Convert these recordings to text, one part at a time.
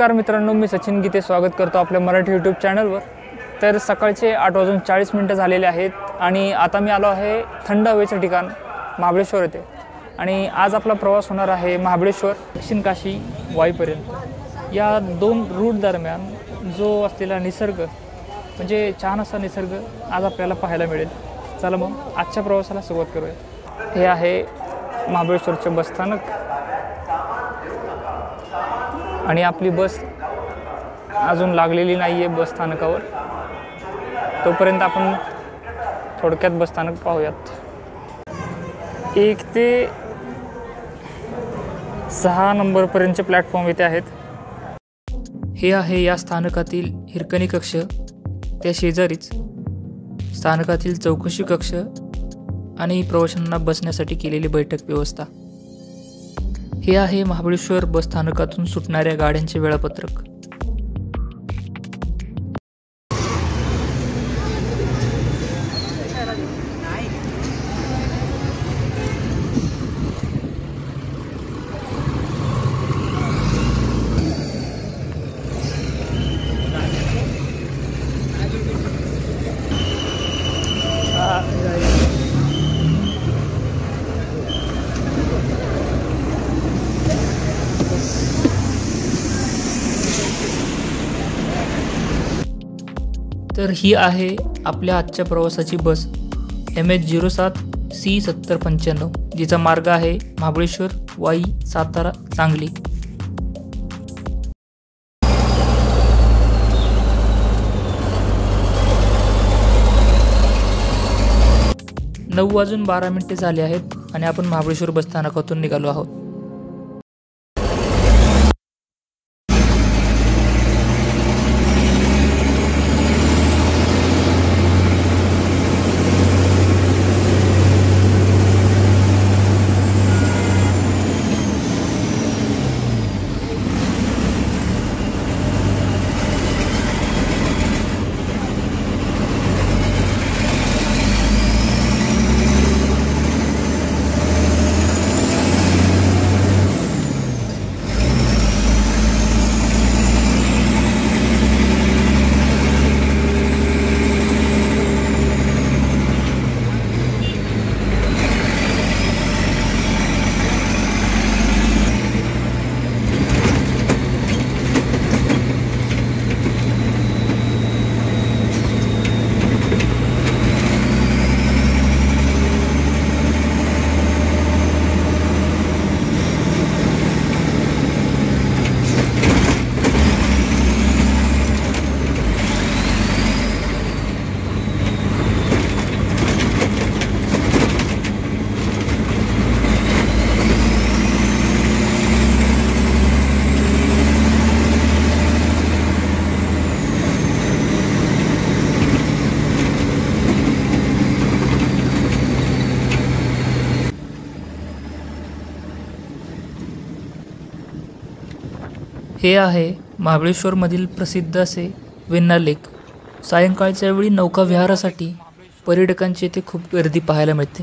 नमस्कार मित्रांनो मी सचिन गीते स्वागत करतो आपल्या मराठी यूट्यूब चॅनलवर तर सकाळचे आठ वाजून चाळीस मिनटं झालेले आहेत आणि आता मी आलो आहे थंड हवेचं ठिकाण महाबळेश्वर येथे. आणि आज आपला प्रवास होणार आहे महाबळेश्वर दक्षिण काशी वाईपर्यंत. या दोन रूट दरम्यान जो असलेला निसर्ग म्हणजे छान असा निसर्ग आज आपल्याला पाहायला मिळेल. चला मग आजच्या प्रवासाला सुरुवात करूया. हे आहे महाबळेश्वरचे बसस्थानक. आणि आपली बस अजून लागलेली नाही आहे बसस्थानकावर तोपर्यंत आपण थोडक्यात बसस्थानक पाहूयात. एक ते सहा नंबरपर्यंतचे प्लॅटफॉर्म इथे आहेत. हे आहे या स्थानकातील हिरकणी कक्ष. त्या शेजारीच स्थानकातील चौकशी कक्ष आणि प्रवाशांना बसण्यासाठी केलेली बैठक व्यवस्था. हे आहे महाबळेश्वर बस स्थानकातून सुटणाऱ्या गाड्यांचे वेळापत्रक. तर ही आहे आपल्या आजच्या प्रवासाची बस. एम एच झिरो सात सी सत्तर पंच्याण्णव जिचा मार्ग आहे महाबळेश्वर वाई सातारा सांगली. नऊ वाजून बारा मिनिटे झाले आहेत आणि आपण महाबळेश्वर बसस्थानकातून निघालो आहोत. हे आहे महाबळेश्वरमधील प्रसिद्ध असे वेण्णा लेक. सायंकाळच्या वेळी नौकाविहारासाठी पर्यटकांची येथे खूप गर्दी पाहायला मिळते.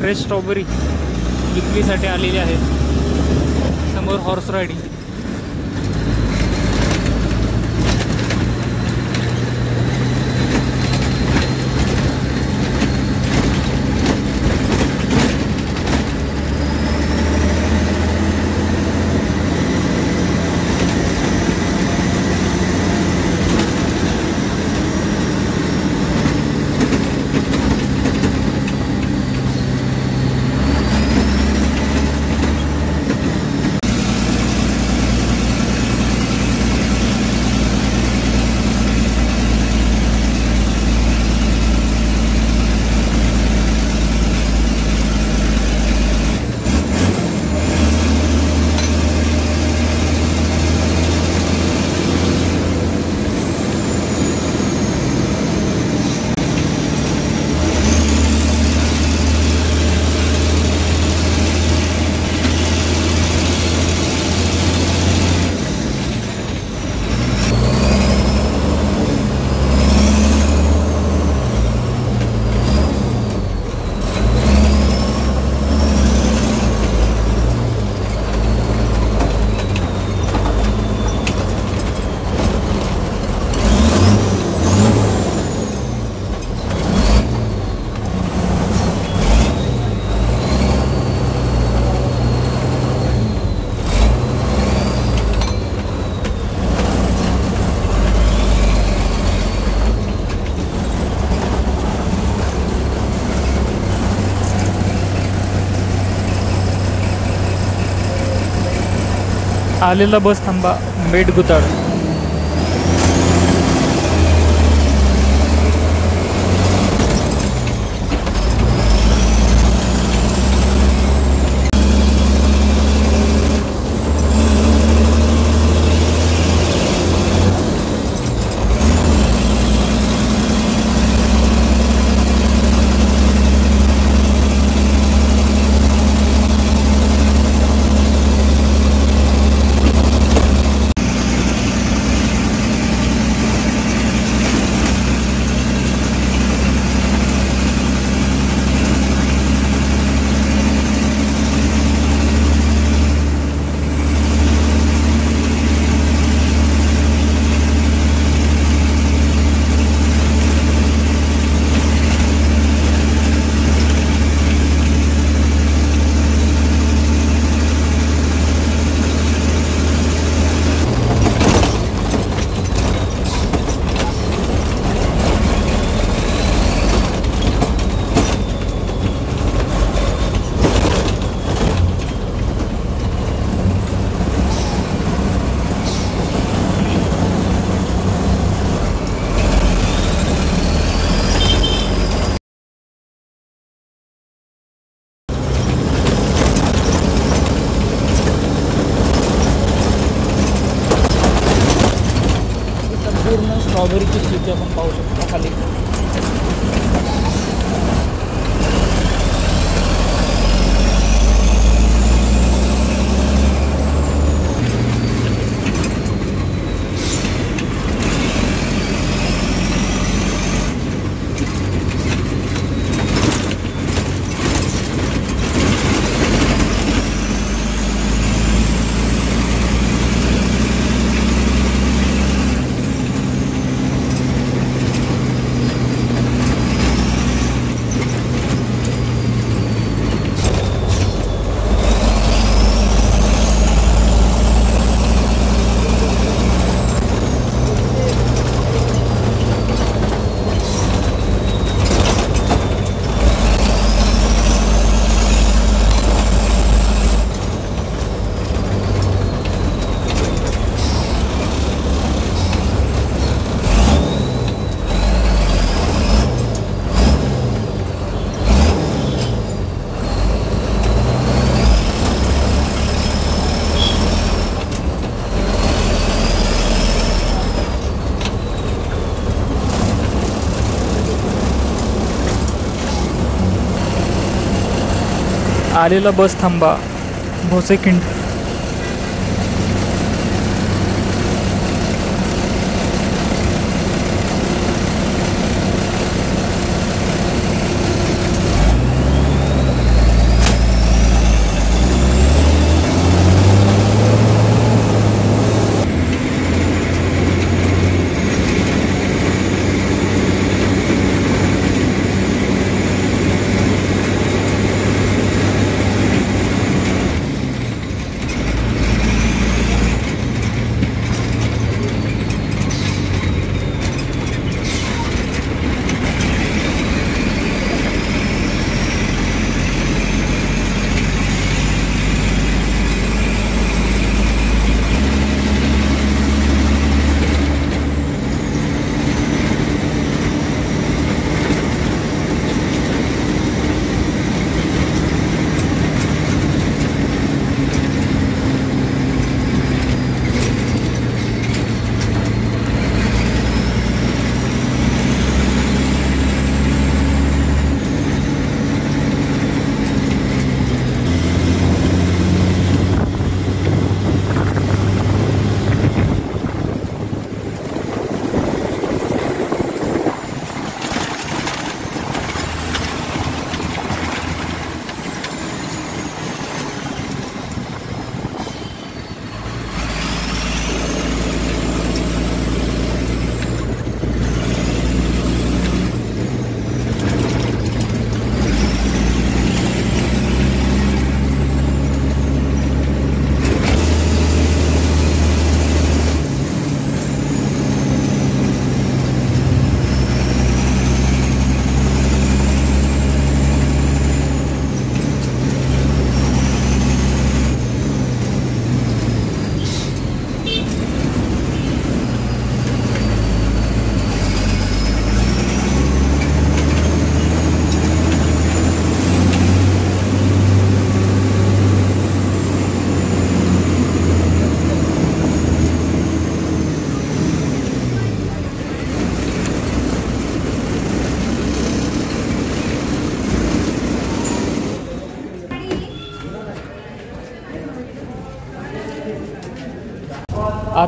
फ्रेश स्ट्रॉबेरी विक्रीसाठी आलेली आहे. समोर हॉर्स रायडिंग आलेला बस थांबा मेट गुताड. आलेला बस थांबा. भोसेखिंड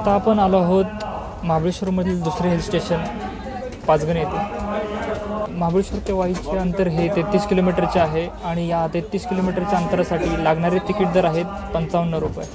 आता आपण आलो आहोत महाबळेश्वरमधील दुसरे हिल स्टेशन पाचगण येथे. महाबळेश्वर ते वाईचे अंतर हे तेहतीस किलोमीटरचे आहे आणि या तेहतीस किलोमीटरच्या अंतरासाठी लागणारे तिकीट दर आहेत पंचावन्न रुपये.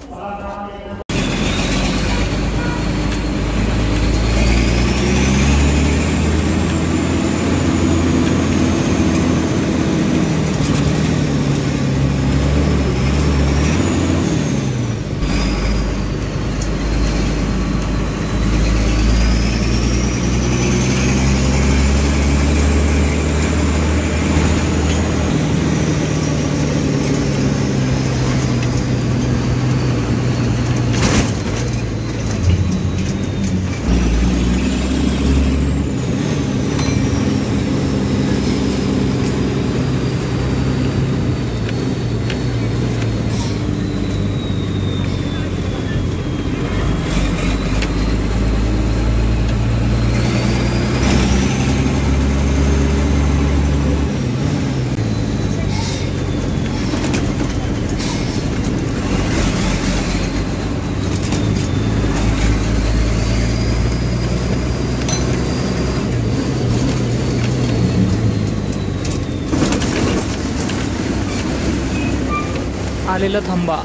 आलेला थांबा.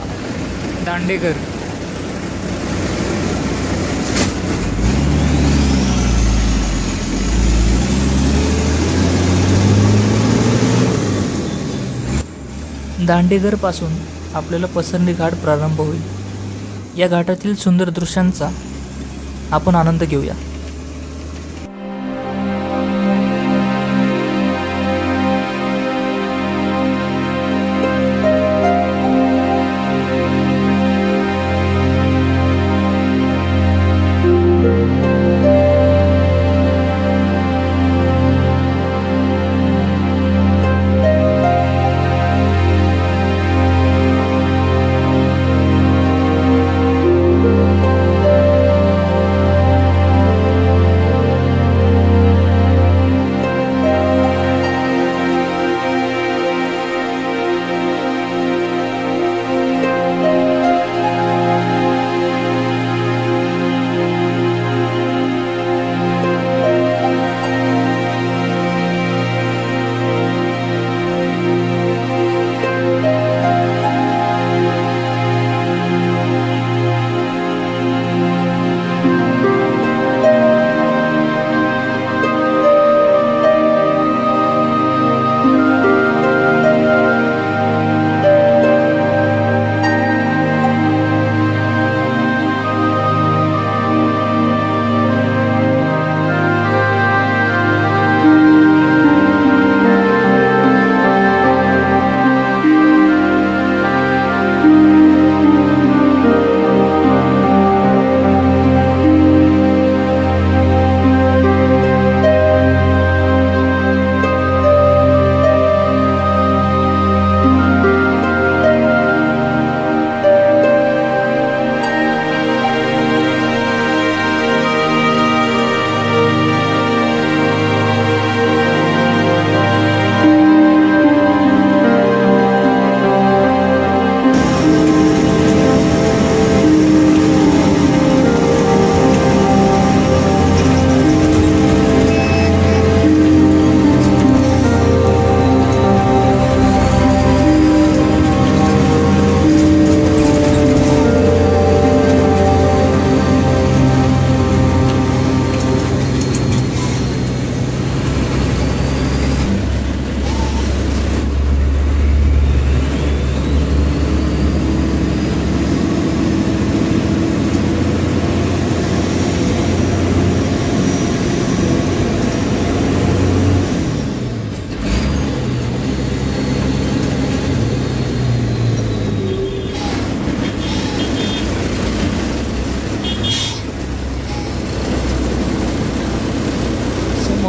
दांडेकर. दांडेघरपासून आपल्याला पसरणी घाट प्रारंभ होईल. या घाटातील सुंदर दृश्यांचा आपण आनंद घेऊया.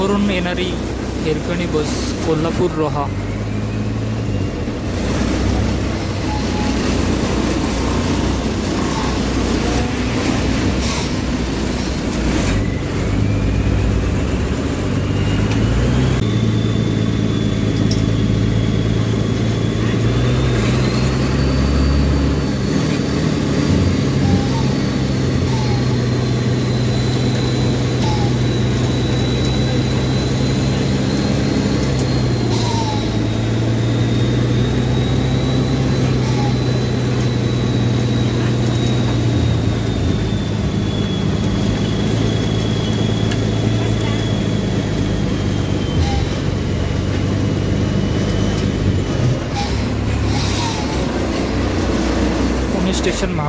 समोरून येणारी हिरकणी बस कोल्हापूर रोहा.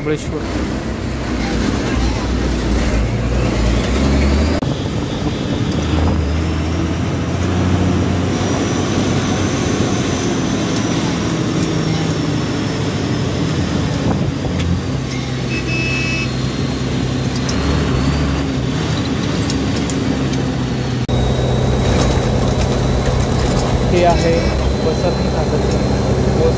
महाबळेश्वर. हे आहे बसरनी घाटात हो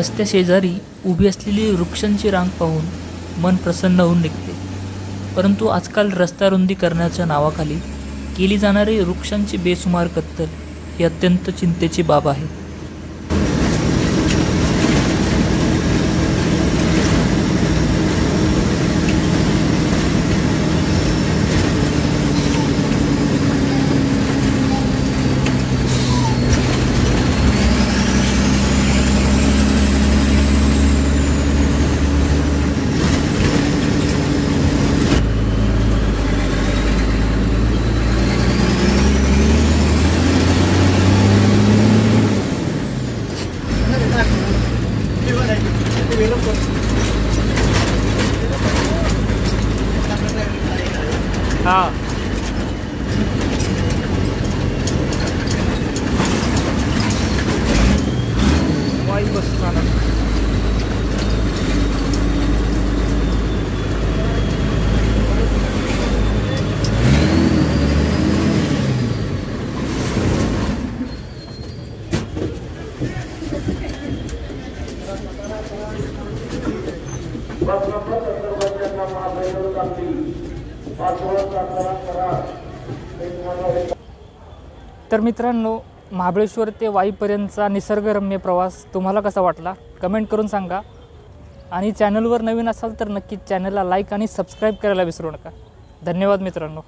रस्त्याशेजारी उभी असलेली वृक्षांची रांग पाहून मन प्रसन्न होऊन निघते. परंतु आजकाल रस्ता रुंदी करण्याच्या नावाखाली केली जाणारी वृक्षांची बेसुमार कत्तल ही अत्यंत चिंतेची बाब आहे. वाई बस स्थानक तर मित्रांनो महाबळेश्वर ते वाईपर्यंतचा निसर्गरम्य प्रवास तुम्हाला कसा वाटला? कमेंट करून सांगा. आणि चॅनलवर नवीन असाल तर नक्कीच चॅनलला लाईक आणि सबस्क्राईब करायला विसरू नका. धन्यवाद मित्रांनो.